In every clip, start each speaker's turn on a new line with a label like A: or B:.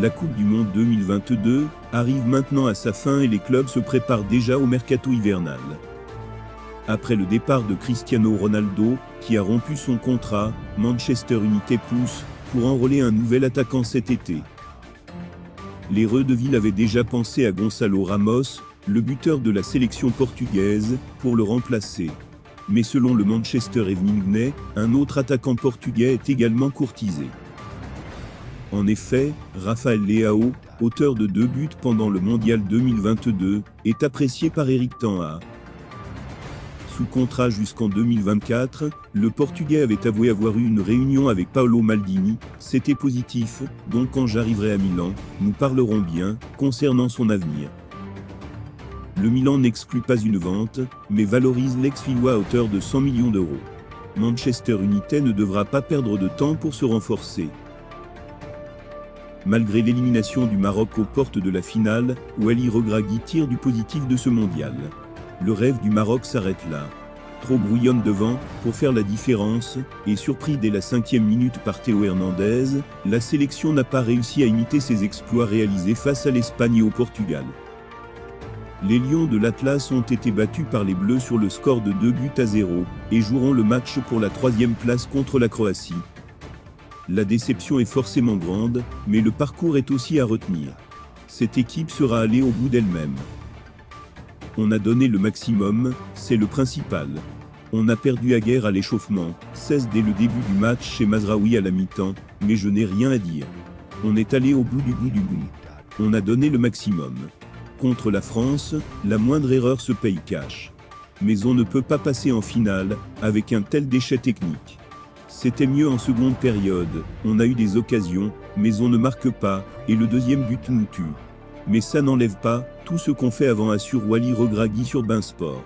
A: La Coupe du Monde 2022 arrive maintenant à sa fin et les clubs se préparent déjà au mercato hivernal. Après le départ de Cristiano Ronaldo, qui a rompu son contrat, Manchester United pousse pour enrôler un nouvel attaquant cet été. Les Redeville avaient déjà pensé à Gonçalo Ramos, le buteur de la sélection portugaise, pour le remplacer. Mais selon le Manchester Evening un autre attaquant portugais est également courtisé. En effet, Rafael Leao, auteur de deux buts pendant le Mondial 2022, est apprécié par Eric Tanha. Sous contrat jusqu'en 2024, le Portugais avait avoué avoir eu une réunion avec Paolo Maldini, c'était positif, donc quand j'arriverai à Milan, nous parlerons bien, concernant son avenir. Le Milan n'exclut pas une vente, mais valorise l'ex-Fillois à hauteur de 100 millions d'euros. Manchester United ne devra pas perdre de temps pour se renforcer malgré l'élimination du Maroc aux portes de la finale, Wally Regragui tire du positif de ce mondial. Le rêve du Maroc s'arrête là. Trop brouillonne devant, pour faire la différence, et surpris dès la cinquième minute par Théo Hernandez, la sélection n'a pas réussi à imiter ses exploits réalisés face à l'Espagne et au Portugal. Les Lions de l'Atlas ont été battus par les Bleus sur le score de 2 buts à 0, et joueront le match pour la troisième place contre la Croatie. La déception est forcément grande, mais le parcours est aussi à retenir. Cette équipe sera allée au bout d'elle-même. On a donné le maximum, c'est le principal. On a perdu à guerre à l'échauffement, 16 dès le début du match chez Mazraoui à la mi-temps, mais je n'ai rien à dire. On est allé au bout du bout du bout. On a donné le maximum. Contre la France, la moindre erreur se paye cash. Mais on ne peut pas passer en finale, avec un tel déchet technique. C'était mieux en seconde période, on a eu des occasions, mais on ne marque pas, et le deuxième but nous tue. Mais ça n'enlève pas tout ce qu'on fait avant assure Wally Regragui sur Sport.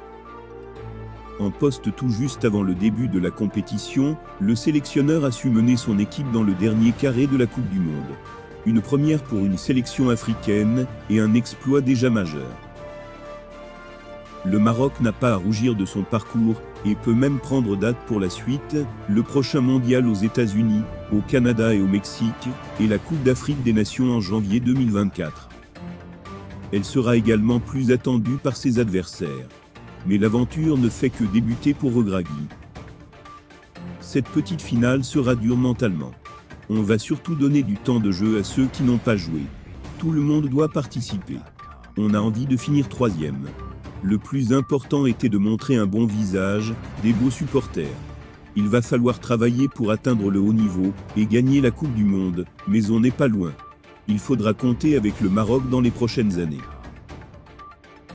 A: En poste tout juste avant le début de la compétition, le sélectionneur a su mener son équipe dans le dernier carré de la Coupe du Monde. Une première pour une sélection africaine, et un exploit déjà majeur. Le Maroc n'a pas à rougir de son parcours, et peut même prendre date pour la suite, le prochain mondial aux États-Unis, au Canada et au Mexique, et la Coupe d'Afrique des Nations en janvier 2024. Elle sera également plus attendue par ses adversaires. Mais l'aventure ne fait que débuter pour Regragui. Cette petite finale sera dure mentalement. On va surtout donner du temps de jeu à ceux qui n'ont pas joué. Tout le monde doit participer. On a envie de finir troisième. Le plus important était de montrer un bon visage, des beaux supporters. Il va falloir travailler pour atteindre le haut niveau et gagner la Coupe du Monde, mais on n'est pas loin. Il faudra compter avec le Maroc dans les prochaines années.